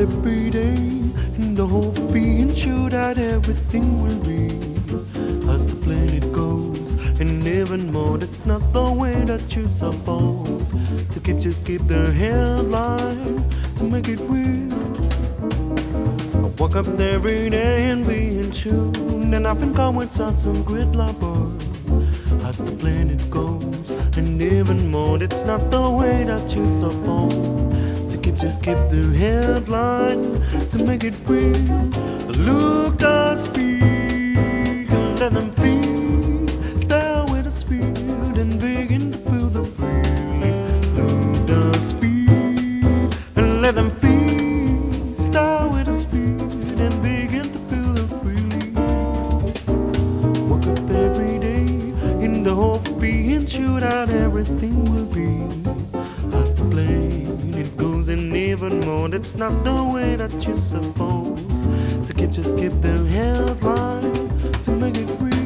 every day in the hope of being sure that everything will be as the planet goes. And even more, that's not the way that you suppose. To keep just keep the headland to make it real. I wake up every day and be in tune, and I think I went on some great labor as the planet goes. And even more, it's not the way that you suppose just keep the headland to make it real. Look speed and let them feel. Stay with the speed and begin to feel the feeling. Look the speed and let them feel. Stay with the speed and begin to feel the feeling. Every day in the hope being sure that everything will be as the and not the way that you suppose to keep just keep the headland to make it real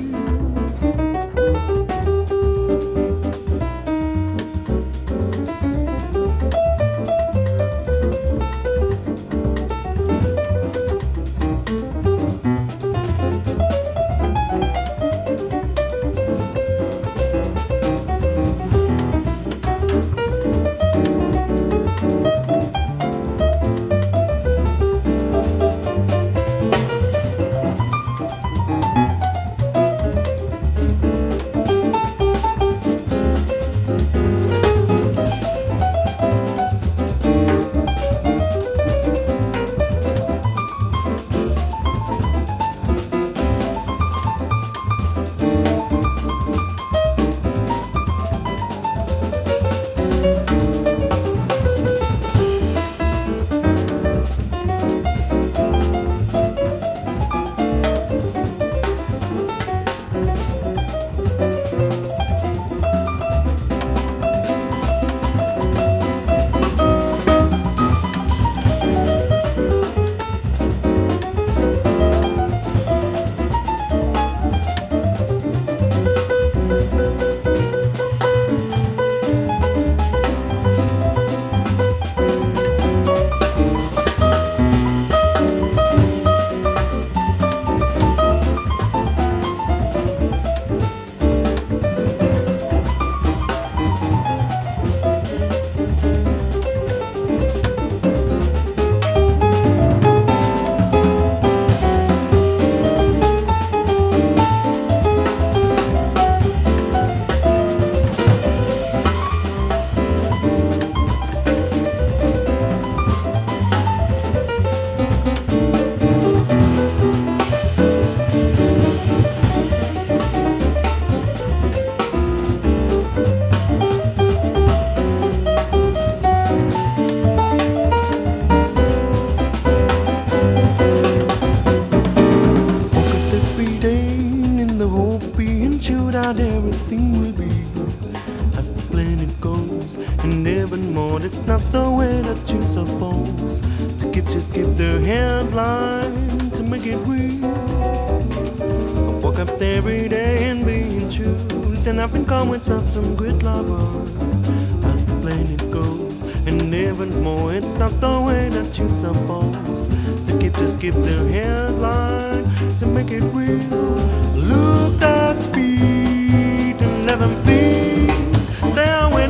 goes, and even more. It's not the way that you suppose to keep just keep the headland to make it real. I woke up every day and being true. Then I've been coming out some good lover as the planet goes, and even more. It's not the way that you suppose to keep just keep the headland to make it real. Look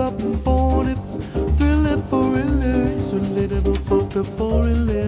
up born it, fill it for it, so little for the for.